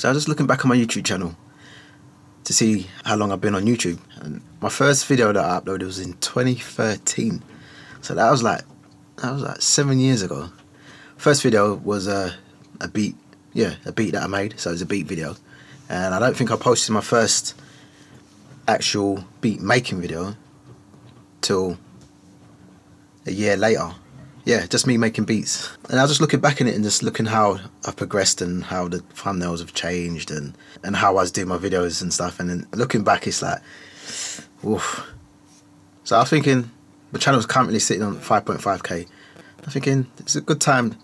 So I was just looking back on my YouTube channel to see how long I've been on YouTube. And my first video that I uploaded was in 2013. So that was like that was like seven years ago. First video was a a beat, yeah, a beat that I made. So it was a beat video, and I don't think I posted my first actual beat making video till a year later. Yeah, just me making beats. And I was just looking back in it and just looking how I've progressed and how the thumbnails have changed and, and how I was doing my videos and stuff. And then looking back, it's like, oof. So I was thinking, the channel's currently sitting on 5.5k. I'm thinking it's a good time,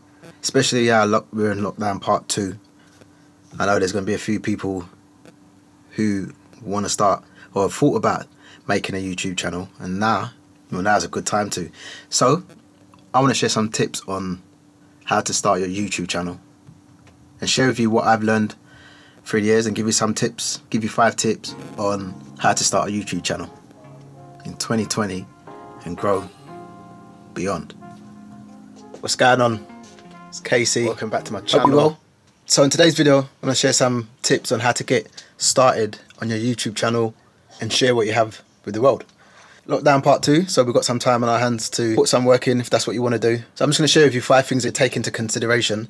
especially yeah, lock, we're in lockdown part two. I know there's going to be a few people who want to start or have thought about making a YouTube channel, and now, well, now's a good time to. So, I want to share some tips on how to start your YouTube channel and share with you what I've learned through the years and give you some tips, give you five tips on how to start a YouTube channel in 2020 and grow beyond. What's going on? It's Casey. Welcome back to my channel. Well. So in today's video, I'm going to share some tips on how to get started on your YouTube channel and share what you have with the world. Lockdown part two, so we've got some time on our hands to put some work in if that's what you want to do. So I'm just going to share with you five things that take into consideration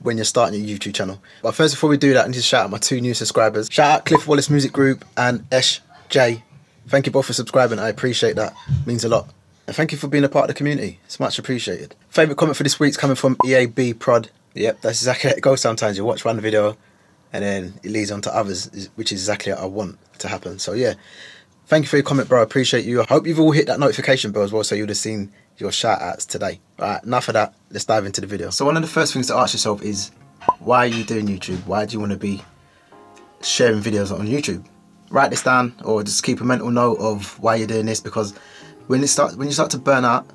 when you're starting your YouTube channel. But first, before we do that, I need to shout out my two new subscribers. Shout out Cliff Wallace Music Group and Esh J. Thank you both for subscribing. I appreciate that. Means a lot. And thank you for being a part of the community. It's much appreciated. Favourite comment for this week's coming from EAB Prod. Yep, that's exactly how it goes sometimes. You watch one video and then it leads on to others, which is exactly what I want to happen. So yeah, thank you for your comment, bro. I appreciate you. I hope you've all hit that notification bell as well, so you'd have seen your shout outs today. All right, enough of that. Let's dive into the video. So one of the first things to ask yourself is, why are you doing YouTube? Why do you want to be sharing videos on YouTube? Write this down, or just keep a mental note of why you're doing this. Because when it start, when you start to burn out,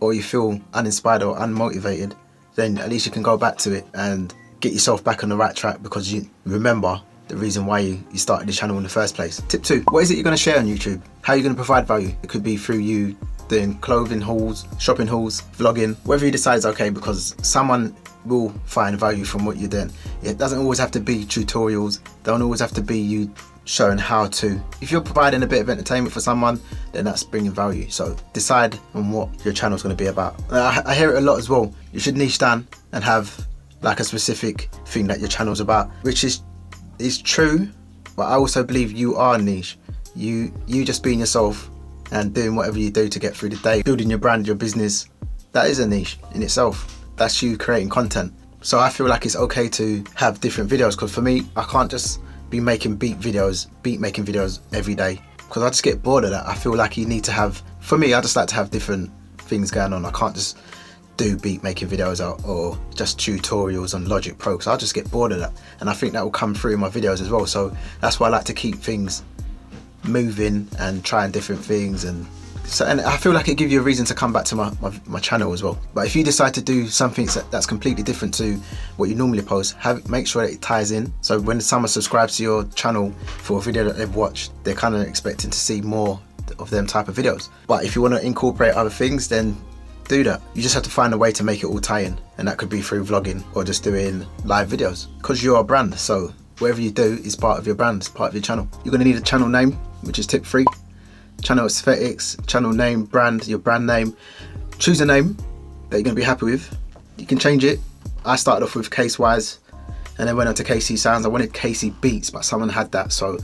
or you feel uninspired or unmotivated, then at least you can go back to it and get yourself back on the right track because you remember the reason why you, you started the channel in the first place. Tip two, what is it you're going to share on YouTube? How are you going to provide value? It could be through you doing clothing hauls, shopping hauls, vlogging, whatever you decide is okay because someone will find value from what you're doing. It doesn't always have to be tutorials, don't always have to be you showing how to. If you're providing a bit of entertainment for someone, then that's bringing value. So decide on what your channel is going to be about. I, I hear it a lot as well. You should niche down and have like a specific thing that your channel's about, which is is true, but I also believe you are niche. You you just being yourself and doing whatever you do to get through the day, building your brand, your business, that is a niche in itself. That's you creating content. So I feel like it's okay to have different videos because for me, I can't just be making beat videos, beat making videos every day because I just get bored of that. I feel like you need to have, for me, I just like to have different things going on. I can't just do beat making videos or, or just tutorials on Logic Pro because I'll just get bored of that. And I think that will come through in my videos as well. So that's why I like to keep things moving and trying different things. And so and I feel like it gives you a reason to come back to my, my, my, channel as well. But if you decide to do something that's completely different to what you normally post have make sure that it ties in. So when someone subscribes to your channel for a video that they've watched they're kind of expecting to see more of them type of videos. But if you want to incorporate other things then do that. You just have to find a way to make it all tie in, and that could be through vlogging or just doing live videos. Because you're a brand, so whatever you do is part of your brand, it's part of your channel. You're gonna need a channel name, which is tip three. Channel aesthetics, channel name, brand, your brand name. Choose a name that you're gonna be happy with. You can change it. I started off with Case Wise and then went on to KC Sounds. I wanted KC Beats, but someone had that, so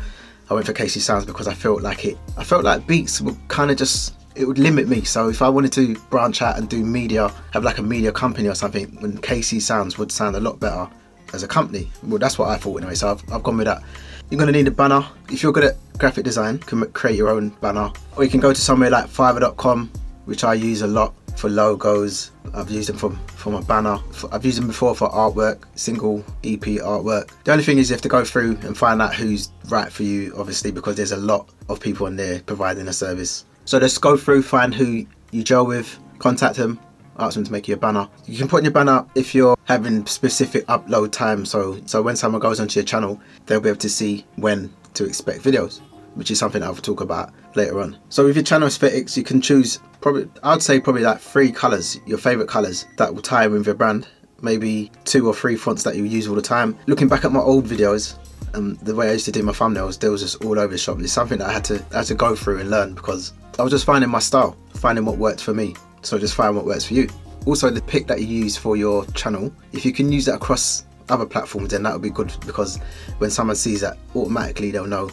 I went for KC Sounds because I felt like it. I felt like Beats were kind of just it would limit me. So if I wanted to branch out and do media, have like a media company or something, when KC Sounds would sound a lot better as a company. Well, that's what I thought anyway. So I've, I've gone with that. You're gonna need a banner. If you're good at graphic design, can create your own banner, or you can go to somewhere like Fiverr.com, which I use a lot for logos. I've used them for, for my banner. I've used them before for artwork, single EP artwork. The only thing is you have to go through and find out who's right for you, obviously, because there's a lot of people on there providing a service. So just go through, find who you gel with, contact them, ask them to make you a banner. You can put in your banner if you're having specific upload time. So, so when someone goes onto your channel, they'll be able to see when to expect videos, which is something I'll talk about later on. So with your channel aesthetics, you can choose probably, I'd say probably like three colors, your favorite colors that will tie in with your brand maybe two or three fonts that you use all the time. Looking back at my old videos, and the way I used to do my thumbnails, there was just all over the shop. It's something that I had to I had to go through and learn because I was just finding my style, finding what worked for me. So just find what works for you. Also, the pick that you use for your channel, if you can use that across other platforms, then that would be good because when someone sees that, automatically they'll know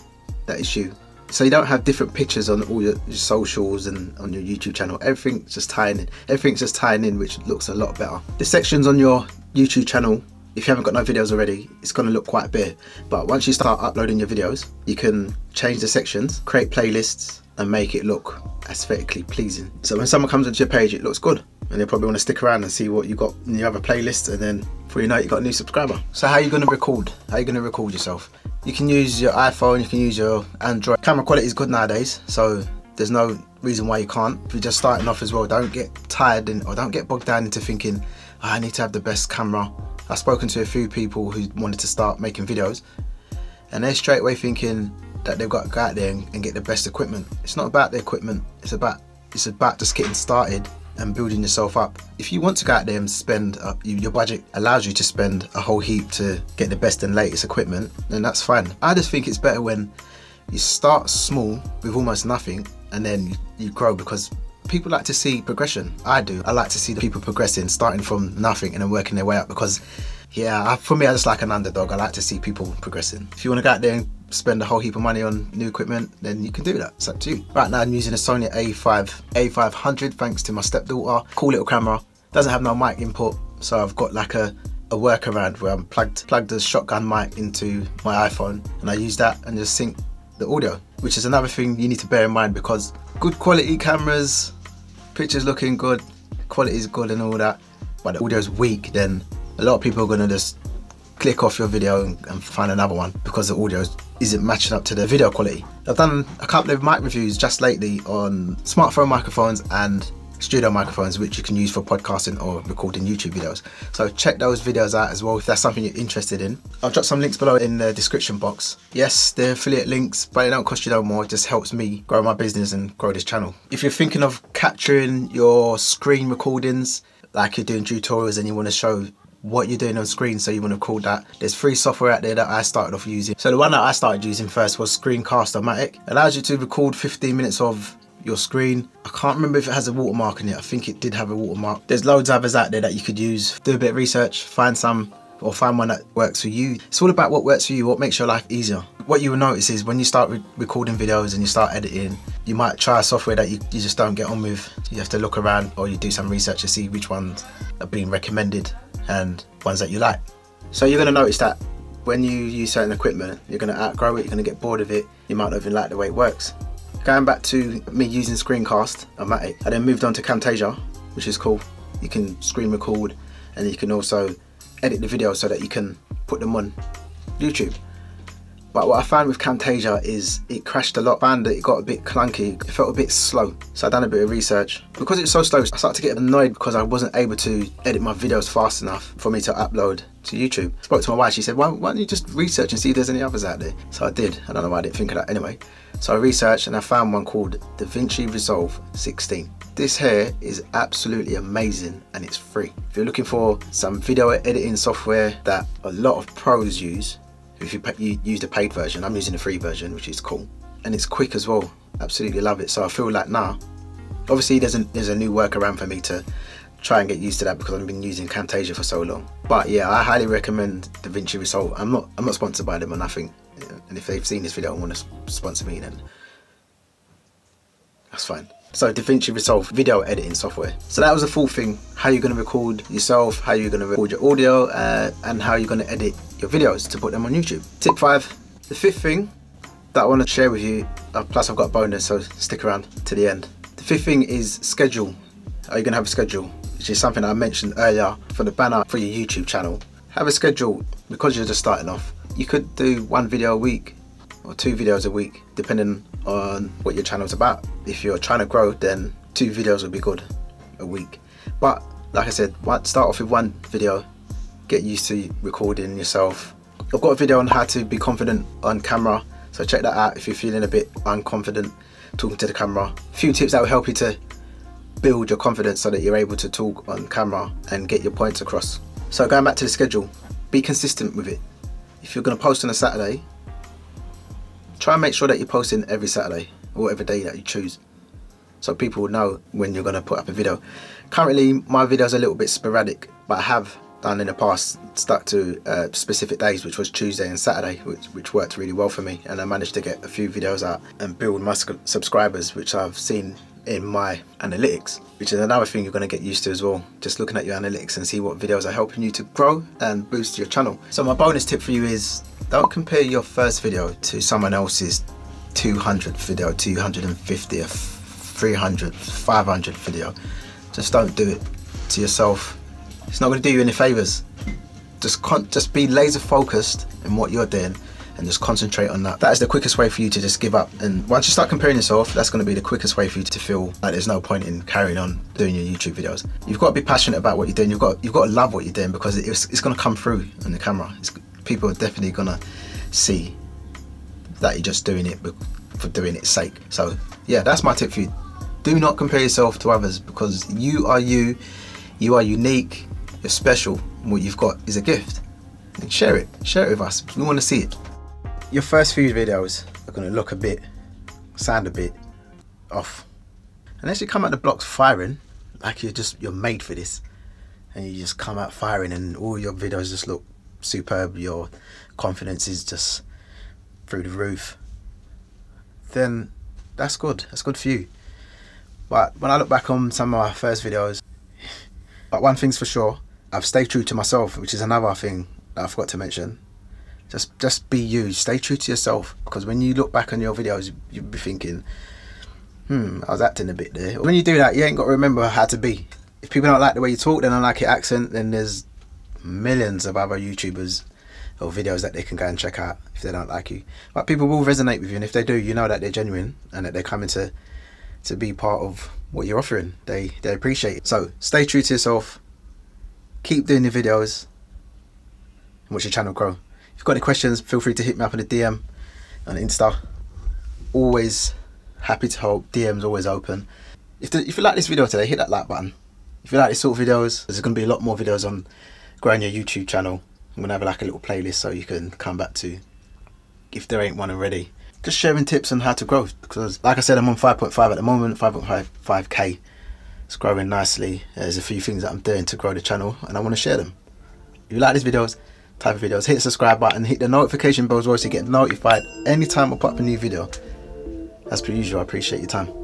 that it's you. So you don't have different pictures on all your, your socials and on your YouTube channel. Everything's just tying in. Everything's just tying in, which looks a lot better. The sections on your YouTube channel if you haven't got no videos already, it's going to look quite bare. But once you start uploading your videos, you can change the sections, create playlists, and make it look aesthetically pleasing. So when someone comes onto your page, it looks good. And they probably want to stick around and see what you got in your other playlist, and then before you know it, you got a new subscriber. So how are you going to record? How are you going to record yourself? You can use your iPhone, you can use your Android. Camera quality is good nowadays, so there's no reason why you can't. If you're just starting off as well, don't get tired and, or don't get bogged down into thinking, oh, I need to have the best camera I've spoken to a few people who wanted to start making videos and they're straight away thinking that they've got to go out there and, and get the best equipment. It's not about the equipment, it's about it's about just getting started and building yourself up. If you want to go out there and spend, uh, your budget allows you to spend a whole heap to get the best and latest equipment, then that's fine. I just think it's better when you start small with almost nothing and then you, you grow because people like to see progression. I do. I like to see the people progressing, starting from nothing and then working their way up because, yeah, I, for me, I just like an underdog. I like to see people progressing. If you want to go out there and spend a whole heap of money on new equipment, then you can do that. It's up to you. Right now, I'm using a Sony A5 A500 thanks to my stepdaughter. Cool little camera. Doesn't have no mic input, so I've got like a a workaround where I'm plugged plugged the shotgun mic into my iPhone and I use that and just sync the audio, which is another thing you need to bear in mind because good quality cameras, pictures looking good, quality is good and all that, but the audio is weak, then a lot of people are gonna just click off your video and, and find another one because the audio isn't matching up to the video quality. I've done a couple of mic reviews just lately on smartphone microphones and studio microphones which you can use for podcasting or recording YouTube videos. So check those videos out as well if that's something you're interested in. I'll drop some links below in the description box. Yes, they're affiliate links, but it don't cost you no more. It just helps me grow my business and grow this channel. If you're thinking of capturing your screen recordings, like you're doing tutorials and you want to show what you're doing on screen so you want to record that there's free software out there that I started off using so the one that I started using first was Screencast-O-Matic allows you to record 15 minutes of your screen. I can't remember if it has a watermark in it. I think it did have a watermark. There's loads of others out there that you could use. Do a bit of research, find some or find one that works for you. It's all about what works for you, what makes your life easier. What you will notice is when you start re recording videos and you start editing, you might try a software that you, you just don't get on with. You have to look around or you do some research to see which ones are being recommended and ones that you like. So you're gonna notice that when you use certain equipment, you're gonna outgrow it, you're gonna get bored of it, you might not even like the way it works. Going back to me using Screencast-O-Matic, I then moved on to Camtasia, which is cool. You can screen record and you can also edit the video so that you can put them on YouTube. But what I found with Camtasia is it crashed a lot. That it got a bit clunky. It felt a bit slow. So I done a bit of research. Because it's so slow, I started to get annoyed because I wasn't able to edit my videos fast enough for me to upload to YouTube. I spoke to my wife, she said, why, why don't you just research and see if there's any others out there? So I did. I don't know why I didn't think of that anyway. So I researched and I found one called DaVinci Resolve 16. This here is absolutely amazing and it's free. If you're looking for some video editing software that a lot of pros use, if you, you use the paid version, I'm using the free version, which is cool. And it's quick as well. Absolutely love it. So I feel like now, obviously there's a, there's a new workaround for me to try and get used to that because I've been using Camtasia for so long. But yeah, I highly recommend DaVinci Resolve. I'm not I'm not sponsored by them or nothing. And if they've seen this video and want to sponsor me, then that's fine. So DaVinci Resolve video editing software. So that was the full thing. How you're going to record yourself, how you're going to record your audio, uh, and how you're going to edit your videos to put them on YouTube. Tip five, the fifth thing that I want to share with you, uh, plus I've got a bonus, so stick around to the end. The fifth thing is schedule. Are you going to have a schedule? Which is something I mentioned earlier for the banner for your YouTube channel. Have a schedule because you're just starting off you could do one video a week or two videos a week depending on what your channel's about if you're trying to grow then two videos would be good a week but like I said start off with one video get used to recording yourself I've got a video on how to be confident on camera so check that out if you're feeling a bit unconfident talking to the camera a few tips that will help you to build your confidence so that you're able to talk on camera and get your points across So going back to the schedule, be consistent with it. If you're going to post on a Saturday, try and make sure that you're posting every Saturday or whatever day that you choose. So people will know when you're going to put up a video. Currently, my videos are a little bit sporadic, but I have done in the past stuck to uh, specific days which was Tuesday and Saturday which, which worked really well for me. And I managed to get a few videos out and build my subscribers which I've seen in my analytics which is another thing you're going to get used to as well. Just looking at your analytics and see what videos are helping you to grow and boost your channel. So my bonus tip for you is don't compare your first video to someone else's 200th video 250th 300 500 video. Just don't do it to yourself it's not going to do you any favors. Just just be laser focused in what you're doing and just concentrate on that. That is the quickest way for you to just give up. And once you start comparing yourself, that's going to be the quickest way for you to feel like there's no point in carrying on doing your YouTube videos. You've got to be passionate about what you're doing. You've got you've got to love what you're doing because it's, it's going to come through on the camera. It's, people are definitely going to see that you're just doing it for doing its sake. So yeah, that's my tip for you. Do not compare yourself to others because you are you. You are unique you're special. what you've got is a gift. Share it. Share it with us. We want to see it. Your first few videos are going to look a bit, sound a bit off. Unless you come out the blocks firing, like you're just, you're made for this. And you just come out firing and all your videos just look superb. Your confidence is just through the roof. Then that's good. That's good for you. But when I look back on some of my first videos, but one thing's for sure, I've stayed true to myself, which is another thing that I forgot to mention. Just just be you. Stay true to yourself because when you look back on your videos, you'll be thinking, "Hmm, I was acting a bit there." When you do that, you ain't got to remember how to be. If people don't like the way you talk, they don't like your accent, then there's millions of other YouTubers or videos that they can go and check out if they don't like you. But people will resonate with you, and if they do, you know that they're genuine and that they're coming to to be part of what you're offering. They they appreciate it. So stay true to yourself keep doing the videos and watch your channel grow. If you've got any questions, feel free to hit me up in a DM on Insta. Always happy to help. DM's always open. If, the, if you like this video today, hit that like button. If you like this sort of videos, there's going to be a lot more videos on growing your YouTube channel. I'm going to have like a little playlist so you can come back to if there ain't one already. Just sharing tips on how to grow because like I said, I'm on 5.5 at the moment, 5.5 5k it's growing nicely. There's a few things that I'm doing to grow the channel and I want to share them. If you like these videos, type of videos, hit the subscribe button, hit the notification bell as well so you get notified anytime I put up a new video. As per usual, I appreciate your time.